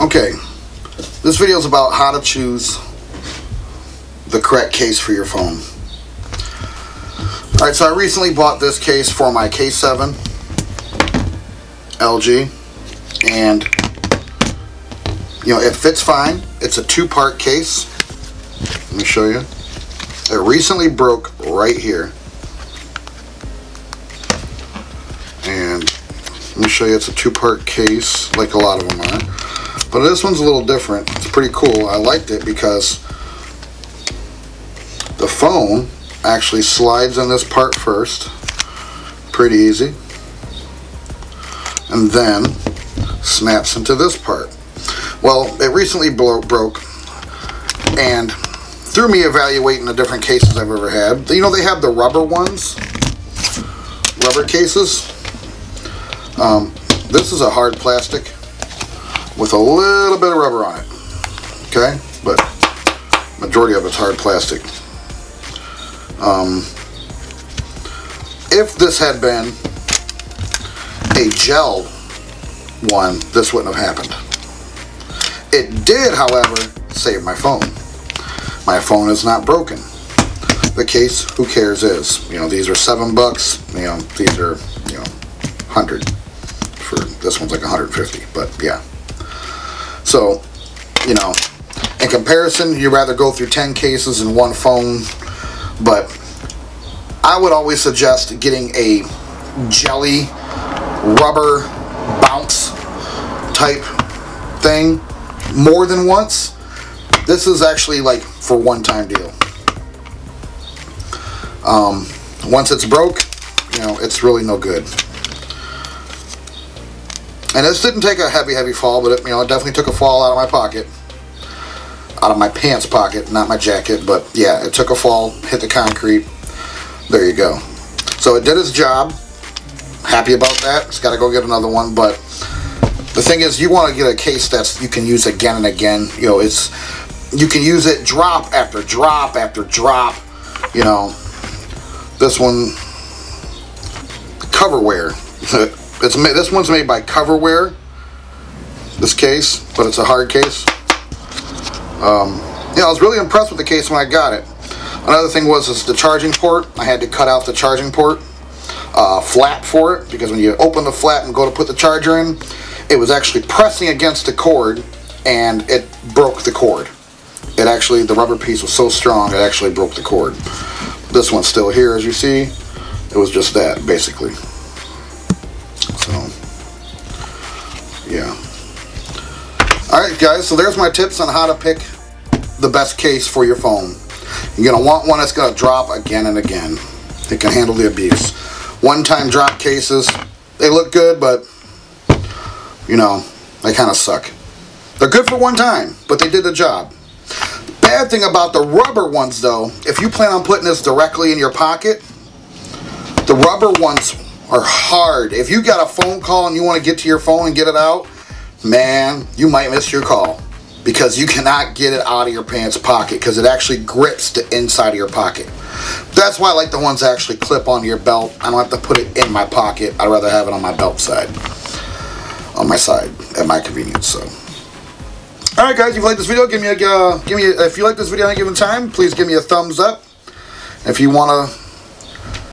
Okay, this video is about how to choose the correct case for your phone. Alright, so I recently bought this case for my K7 LG and you know it fits fine. It's a two-part case. Let me show you. It recently broke right here. And let me show you it's a two-part case like a lot of them are. But this one's a little different. It's pretty cool. I liked it because the phone actually slides in this part first. Pretty easy. And then snaps into this part. Well, it recently broke and through me evaluating the different cases I've ever had, you know they have the rubber ones, rubber cases. Um, this is a hard plastic with a little bit of rubber on it. Okay, but majority of it's hard plastic. Um, if this had been a gel one, this wouldn't have happened. It did, however, save my phone. My phone is not broken. The case, who cares, is. You know, these are seven bucks. You know, these are, you know, hundred. For this one's like 150, but yeah. So, you know, in comparison, you'd rather go through 10 cases in one phone, but I would always suggest getting a jelly rubber bounce type thing more than once. This is actually like for one time deal. Um, once it's broke, you know, it's really no good. And this didn't take a heavy, heavy fall, but it, you know, it definitely took a fall out of my pocket. Out of my pants pocket, not my jacket, but yeah, it took a fall, hit the concrete. There you go. So it did its job. Happy about that. It's got to go get another one, but the thing is, you want to get a case that you can use again and again. You know, it's you can use it drop after drop after drop. You know, this one, coverware. It's made, this one's made by Coverware. This case, but it's a hard case. Um, yeah, I was really impressed with the case when I got it. Another thing was is the charging port. I had to cut out the charging port uh, flap for it because when you open the flap and go to put the charger in, it was actually pressing against the cord and it broke the cord. It actually, the rubber piece was so strong it actually broke the cord. This one's still here as you see. It was just that basically. Alright guys, so there's my tips on how to pick the best case for your phone. You're going to want one that's going to drop again and again. It can handle the abuse. One-time drop cases, they look good, but, you know, they kind of suck. They're good for one time, but they did the job. Bad thing about the rubber ones, though, if you plan on putting this directly in your pocket, the rubber ones are hard. If you got a phone call and you want to get to your phone and get it out, man, you might miss your call because you cannot get it out of your pants pocket because it actually grips the inside of your pocket. That's why I like the ones that actually clip onto your belt. I don't have to put it in my pocket. I'd rather have it on my belt side. On my side, at my convenience, so. Alright guys, if you like this video, give me a, uh, give me a, if you like this video at any given time, please give me a thumbs up. If you want to